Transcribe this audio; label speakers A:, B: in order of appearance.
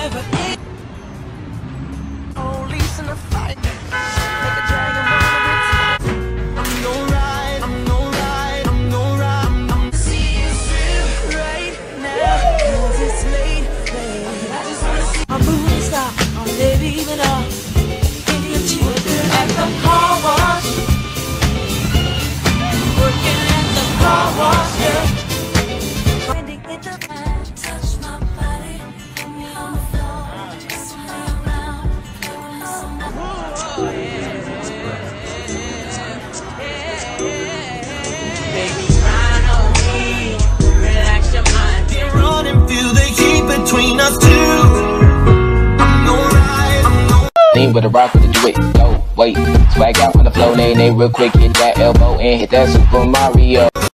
A: Never. Team, with a rock with a do it. Yo, wait, swag out on the flow, nay, nay, real quick, hit that elbow and hit that Super Mario.